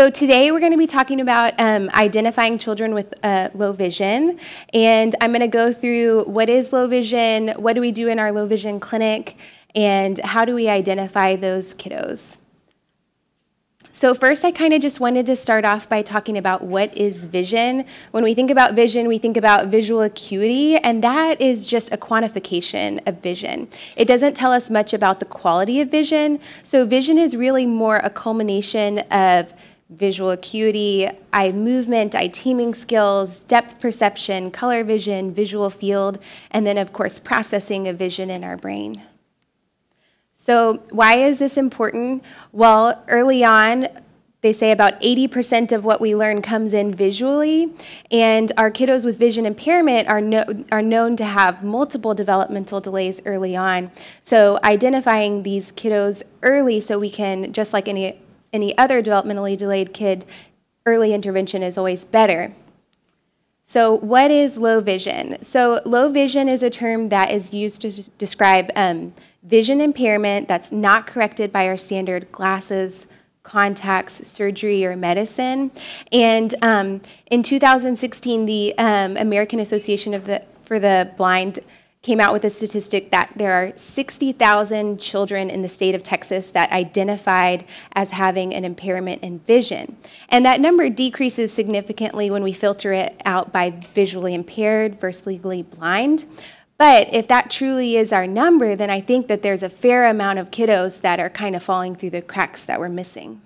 So today we're going to be talking about um, identifying children with uh, low vision, and I'm going to go through what is low vision, what do we do in our low vision clinic, and how do we identify those kiddos. So first, I kind of just wanted to start off by talking about what is vision. When we think about vision, we think about visual acuity, and that is just a quantification of vision. It doesn't tell us much about the quality of vision. So vision is really more a culmination of visual acuity, eye movement, eye teaming skills, depth perception, color vision, visual field, and then, of course, processing of vision in our brain. So, why is this important? Well, early on, they say about 80% of what we learn comes in visually, and our kiddos with vision impairment are, no, are known to have multiple developmental delays early on. So, identifying these kiddos early so we can, just like any any other developmentally delayed kid, early intervention is always better. So, what is low vision? So, low vision is a term that is used to describe um, vision impairment that's not corrected by our standard glasses, contacts, surgery, or medicine. And um, in 2016, the um, American Association of the, for the Blind came out with a statistic that there are 60,000 children in the state of Texas that identified as having an impairment in vision. And that number decreases significantly when we filter it out by visually impaired versus legally blind. But if that truly is our number, then I think that there's a fair amount of kiddos that are kind of falling through the cracks that we're missing.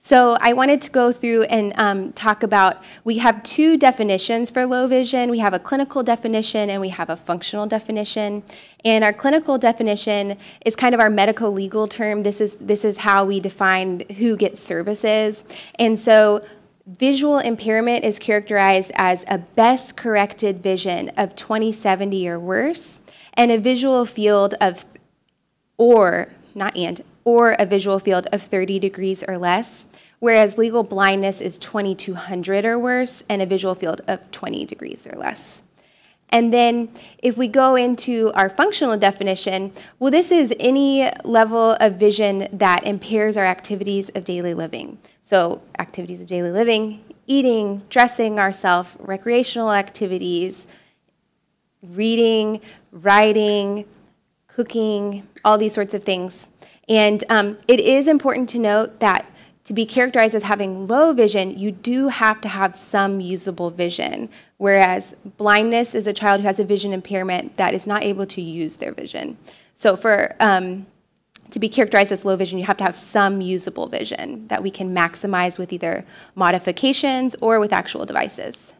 So I wanted to go through and um, talk about, we have two definitions for low vision. We have a clinical definition and we have a functional definition. And our clinical definition is kind of our medical legal term. This is, this is how we define who gets services. And so visual impairment is characterized as a best corrected vision of 20/70 or worse, and a visual field of, or, not and, or a visual field of 30 degrees or less, whereas legal blindness is 2200 or worse and a visual field of 20 degrees or less. And then if we go into our functional definition, well, this is any level of vision that impairs our activities of daily living. So activities of daily living, eating, dressing ourselves, recreational activities, reading, writing, cooking, all these sorts of things. And um, it is important to note that to be characterized as having low vision, you do have to have some usable vision. Whereas blindness is a child who has a vision impairment that is not able to use their vision. So for um, to be characterized as low vision, you have to have some usable vision that we can maximize with either modifications or with actual devices.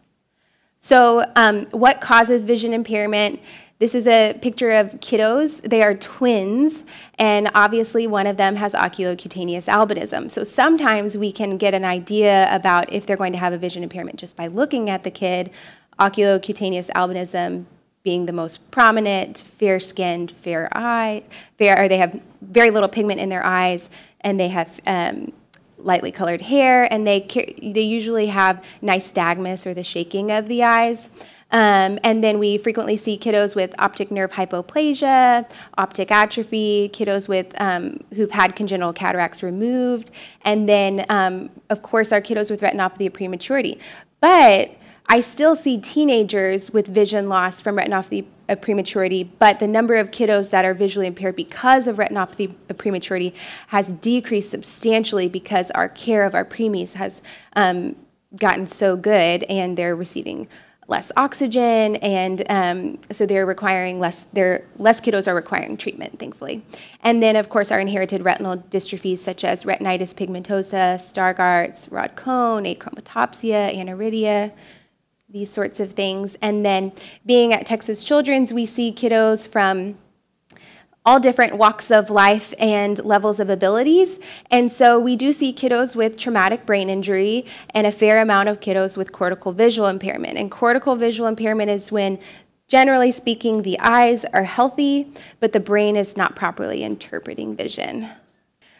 So um, what causes vision impairment? This is a picture of kiddos. They are twins, and obviously one of them has oculocutaneous albinism. So sometimes we can get an idea about if they're going to have a vision impairment just by looking at the kid. Oculocutaneous albinism being the most prominent, fair-skinned, fair eye, fair, or they have very little pigment in their eyes, and they have um, lightly colored hair, and they they usually have nystagmus or the shaking of the eyes. Um, and then we frequently see kiddos with optic nerve hypoplasia, optic atrophy, kiddos with um, who've had congenital cataracts removed, and then um, of course our kiddos with retinopathy of prematurity. But I still see teenagers with vision loss from retinopathy of prematurity, but the number of kiddos that are visually impaired because of retinopathy of prematurity has decreased substantially because our care of our preemies has um, gotten so good and they're receiving less oxygen, and um, so they're requiring less. They're, less kiddos are requiring treatment, thankfully. And then, of course, our inherited retinal dystrophies such as retinitis pigmentosa, Stargardt's, rod-cone, achromatopsia, aniridia, these sorts of things. And then, being at Texas Children's, we see kiddos from all different walks of life and levels of abilities. And so we do see kiddos with traumatic brain injury and a fair amount of kiddos with cortical visual impairment. And cortical visual impairment is when, generally speaking, the eyes are healthy, but the brain is not properly interpreting vision.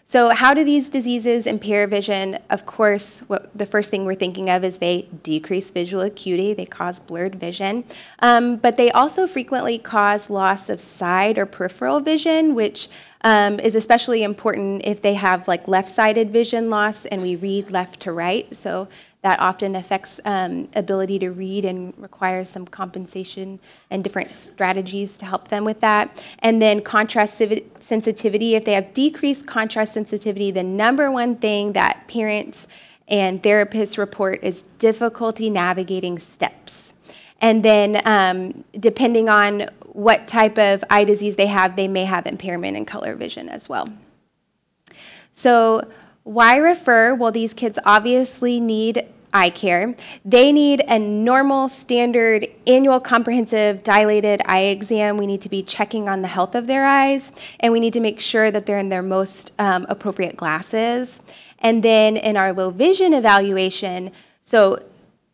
So, how do these diseases impair vision? Of course, what the first thing we're thinking of is they decrease visual acuity, they cause blurred vision, um, but they also frequently cause loss of side or peripheral vision, which um, is especially important if they have like left-sided vision loss and we read left to right. So that often affects um, ability to read and requires some compensation and different strategies to help them with that. And then contrast sensitivity. If they have decreased contrast sensitivity, the number one thing that parents and therapists report is difficulty navigating steps. And then, um, depending on what type of eye disease they have, they may have impairment in color vision as well. So, why refer? Well, these kids obviously need eye care. They need a normal, standard, annual, comprehensive, dilated eye exam. We need to be checking on the health of their eyes, and we need to make sure that they're in their most um, appropriate glasses. And then in our low vision evaluation, so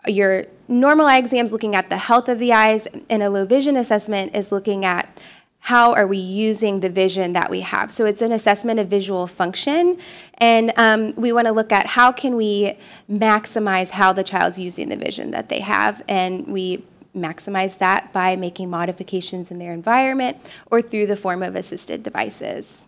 your normal eye exam is looking at the health of the eyes, and a low vision assessment is looking at how are we using the vision that we have. So it's an assessment of visual function, and um, we want to look at how can we maximize how the child's using the vision that they have, and we maximize that by making modifications in their environment or through the form of assisted devices.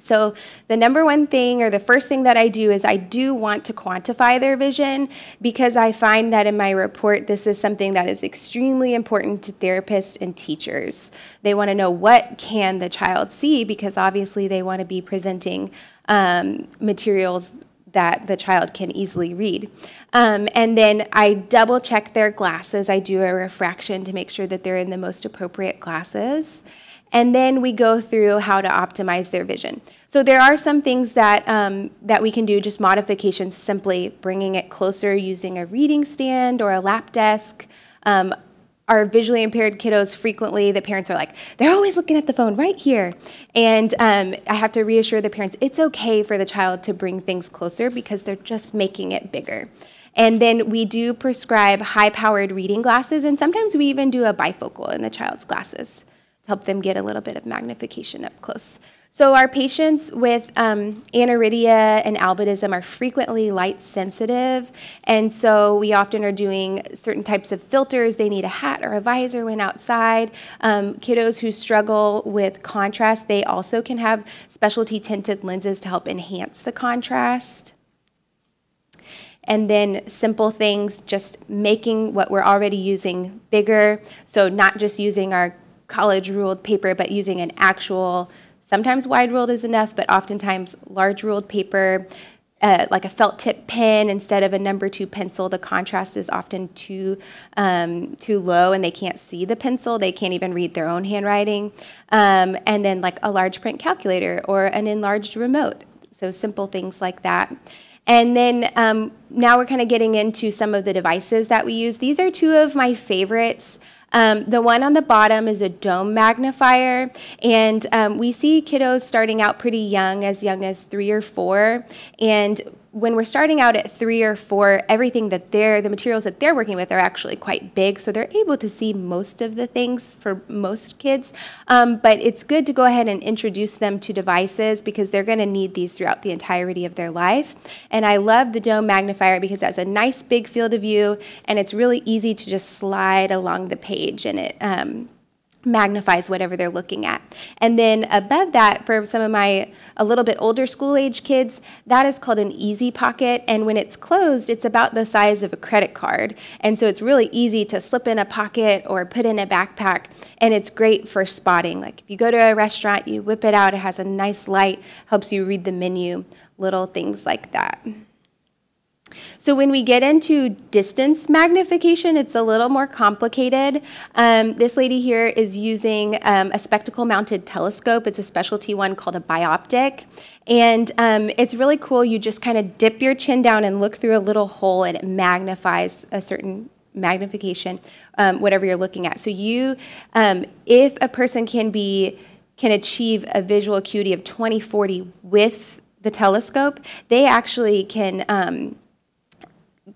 So the number one thing or the first thing that I do is I do want to quantify their vision because I find that in my report this is something that is extremely important to therapists and teachers. They want to know what can the child see because obviously they want to be presenting um, materials that the child can easily read. Um, and then I double check their glasses. I do a refraction to make sure that they're in the most appropriate glasses and then we go through how to optimize their vision. So there are some things that, um, that we can do, just modifications, simply bringing it closer using a reading stand or a lap desk. Um, our visually impaired kiddos frequently the parents are like they're always looking at the phone right here and um, i have to reassure the parents it's okay for the child to bring things closer because they're just making it bigger and then we do prescribe high powered reading glasses and sometimes we even do a bifocal in the child's glasses help them get a little bit of magnification up close. So our patients with um, aniridia and albinism are frequently light sensitive, and so we often are doing certain types of filters. They need a hat or a visor when outside. Um, kiddos who struggle with contrast, they also can have specialty tinted lenses to help enhance the contrast. And then simple things, just making what we're already using bigger. So not just using our college ruled paper, but using an actual, sometimes wide ruled is enough, but oftentimes large ruled paper, uh, like a felt tip pen instead of a number two pencil. The contrast is often too um, too low, and they can't see the pencil. They can't even read their own handwriting. Um, and then like a large print calculator or an enlarged remote. So simple things like that. And then um, now we're kind of getting into some of the devices that we use. These are two of my favorites. Um, the one on the bottom is a dome magnifier, and um, we see kiddos starting out pretty young, as young as three or four, and when we're starting out at three or four, everything that they're, the materials that they're working with are actually quite big, so they're able to see most of the things for most kids. Um, but it's good to go ahead and introduce them to devices because they're going to need these throughout the entirety of their life. And I love the dome magnifier because it has a nice big field of view and it's really easy to just slide along the page and it um, magnifies whatever they're looking at. And then above that, for some of my a little bit older school age kids, that is called an Easypocket. And when it's closed, it's about the size of a credit card. And so it's really easy to slip in a pocket or put in a backpack. And it's great for spotting. Like if you go to a restaurant, you whip it out, it has a nice light, helps you read the menu, little things like that. So when we get into distance magnification, it's a little more complicated. Um, this lady here is using um, a spectacle-mounted telescope. It's a specialty one called a bioptic. And um, it's really cool. You just kind of dip your chin down and look through a little hole, and it magnifies a certain magnification, um, whatever you're looking at. So you, um, if a person can be can achieve a visual acuity of 2040 with the telescope, they actually can um,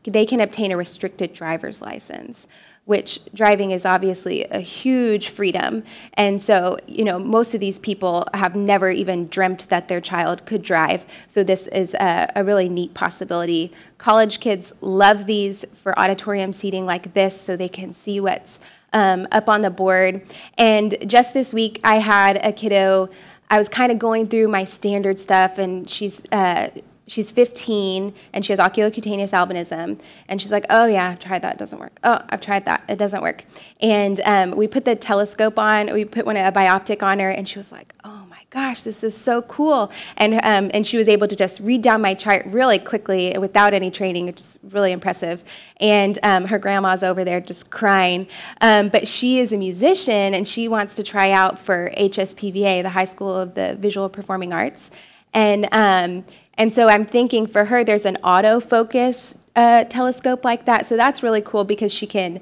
they can obtain a restricted driver's license which driving is obviously a huge freedom. And so, you know, most of these people have never even dreamt that their child could drive. So this is a, a really neat possibility. College kids love these for auditorium seating like this so they can see what's um, up on the board. And just this week, I had a kiddo. I was kind of going through my standard stuff, and she's uh, she's 15 and she has oculocutaneous albinism. And she's like, oh, yeah, I've tried that. It doesn't work. Oh, I've tried that. It doesn't work. And um, we put the telescope on, we put one, a bioptic on her, and she was like, oh my gosh, this is so cool. And, um, and she was able to just read down my chart really quickly without any training, which is really impressive. And um, her grandma's over there just crying. Um, but she is a musician and she wants to try out for HSPVA, the High School of the Visual Performing Arts. And um, and so I'm thinking for her, there's an autofocus uh, telescope like that. So that's really cool because she can,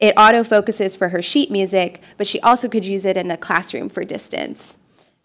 it autofocuses for her sheet music, but she also could use it in the classroom for distance.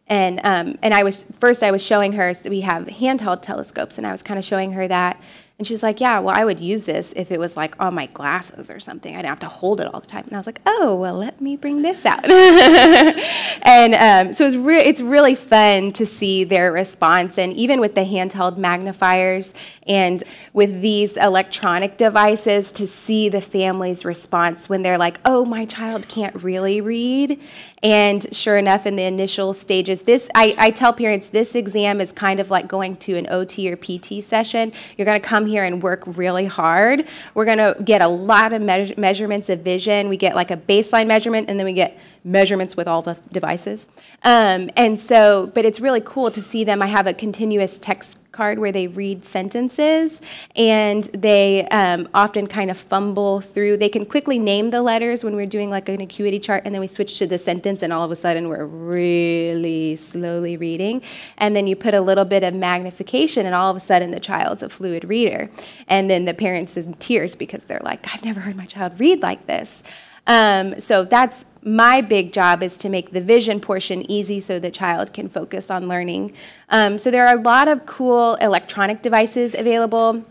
And, um, and I was, first I was showing her that we have handheld telescopes, and I was kind of showing her that. And she's like, yeah, well, I would use this if it was like on my glasses or something. I'd have to hold it all the time. And I was like, oh, well, let me bring this out. and um, so it's, re- it's really fun to see their response. And even with the handheld magnifiers and with these electronic devices, to see the family's response when they're like, oh, my child can't really read. And sure enough, in the initial stages, this I, I tell parents this exam is kind of like going to an OT or PT session. You're going to come here and work really hard. We're going to get a lot of me measurements of vision. We get like a baseline measurement, and then we get measurements with all the devices. Um, and so, but it's really cool to see them. I have a continuous text card where they read sentences and they um, often kind of fumble through. They can quickly name the letters when we're doing like an acuity chart and then we switch to the sentence and all of a sudden we're really slowly reading. And then you put a little bit of magnification and all of a sudden the child's a fluid reader. And then the parents is in tears because they're like, I've never heard my child read like this. Um, so that's my big job is to make the vision portion easy so the child can focus on learning. Um, so there are a lot of cool electronic devices available.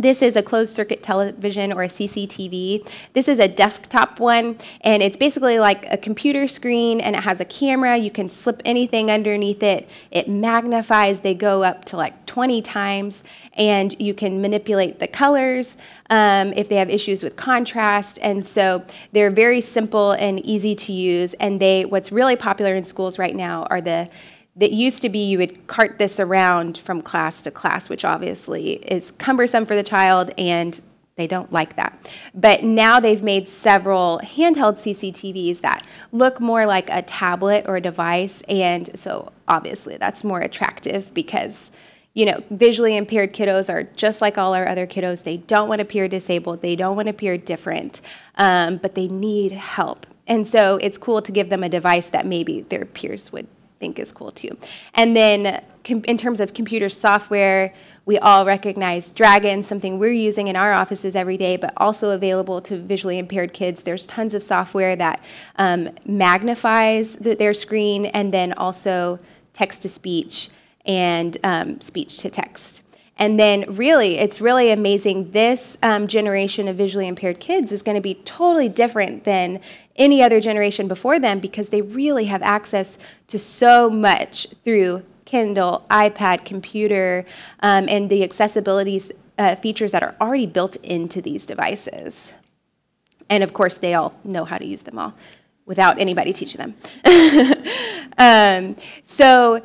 This is a closed circuit television or a CCTV. This is a desktop one, and it's basically like a computer screen, and it has a camera. You can slip anything underneath it. It magnifies. They go up to like 20 times, and you can manipulate the colors um, if they have issues with contrast. And so they're very simple and easy to use. And they, what's really popular in schools right now are the that used to be you would cart this around from class to class, which obviously is cumbersome for the child and they don't like that. But now they've made several handheld CCTVs that look more like a tablet or a device, and so obviously that's more attractive because you know, visually impaired kiddos are just like all our other kiddos. They don't want to appear disabled. They don't want to appear different, um, but they need help. And so it's cool to give them a device that maybe their peers would think is cool too. And then in terms of computer software, we all recognize Dragon, something we're using in our offices every day, but also available to visually impaired kids. There's tons of software that um, magnifies the, their screen and then also text to speech and um, speech to text. And then, really, it's really amazing. This um, generation of visually impaired kids is going to be totally different than any other generation before them because they really have access to so much through Kindle, iPad, computer, um, and the accessibility uh, features that are already built into these devices. And of course, they all know how to use them all without anybody teaching them. um, so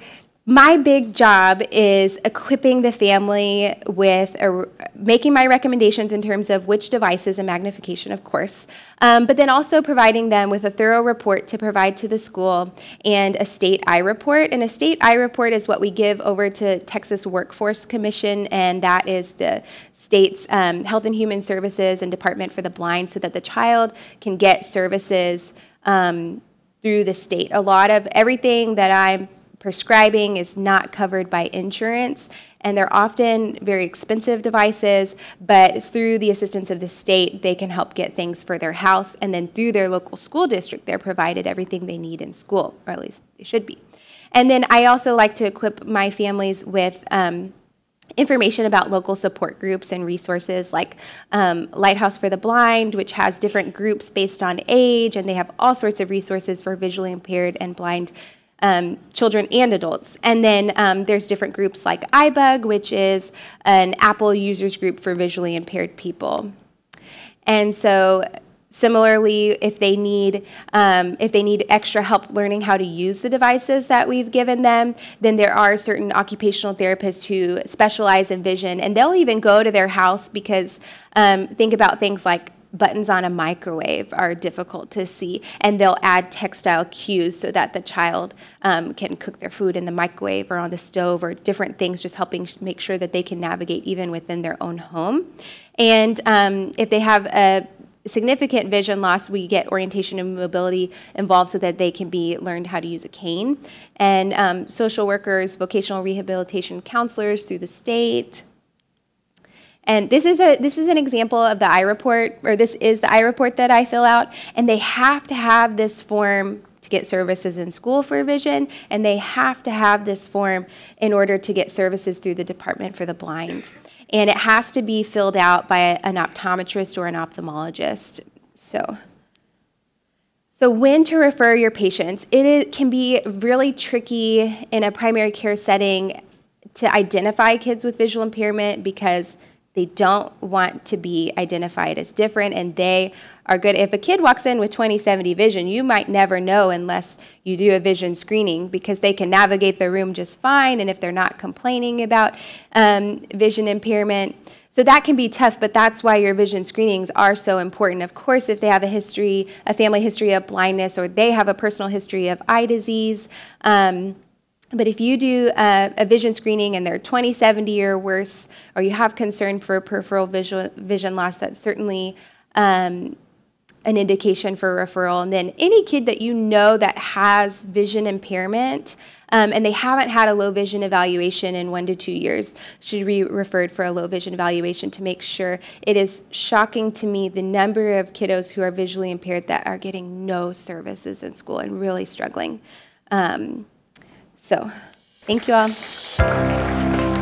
my big job is equipping the family with a, making my recommendations in terms of which devices and magnification, of course, um, but then also providing them with a thorough report to provide to the school and a state eye report. And a state eye report is what we give over to Texas Workforce Commission, and that is the state's um, Health and Human Services and Department for the Blind, so that the child can get services um, through the state. A lot of everything that I'm prescribing is not covered by insurance, and they're often very expensive devices, but through the assistance of the state, they can help get things for their house, and then through their local school district, they're provided everything they need in school, or at least they should be. And then I also like to equip my families with um, information about local support groups and resources like um, Lighthouse for the Blind, which has different groups based on age, and they have all sorts of resources for visually impaired and blind um, children and adults. And then um, there's different groups like iBug, which is an Apple users group for visually impaired people. And so Similarly, if they need um, if they need extra help learning how to use the devices that we've given them, then there are certain occupational therapists who specialize in vision, and they'll even go to their house because um, think about things like buttons on a microwave are difficult to see, and they'll add textile cues so that the child um, can cook their food in the microwave or on the stove or different things, just helping make sure that they can navigate even within their own home. And um, if they have a significant vision loss, we get orientation and mobility involved so that they can be learned how to use a cane. And um, social workers, vocational rehabilitation counselors through the state. And this is, a, this is an example of the I-report, or this is the I-report that I fill out, and they have to have this form to get services in school for vision, and they have to have this form in order to get services through the Department for the Blind and it has to be filled out by an optometrist or an ophthalmologist. So, so when to refer your patients? It can be really tricky in a primary care setting to identify kids with visual impairment because they don't want to be identified as different and they are good. If a kid walks in with 20/70 vision, you might never know unless you do a vision screening because they can navigate the room just fine and if they're not complaining about um, vision impairment. So that can be tough, but that's why your vision screenings are so important. Of course, if they have a history, a family history of blindness, or they have a personal history of eye disease, um, but if you do a, a, vision screening and they're 20, 70 or worse, or you have concern for peripheral visual, vision loss, that's certainly um, an indication for referral. And then any kid that you know that has vision impairment um, and they haven't had a low vision evaluation in one to two years should be referred for a low vision evaluation to make sure. It is shocking to me the number of kiddos who are visually impaired that are getting no services in school and really struggling. Um, so thank you all.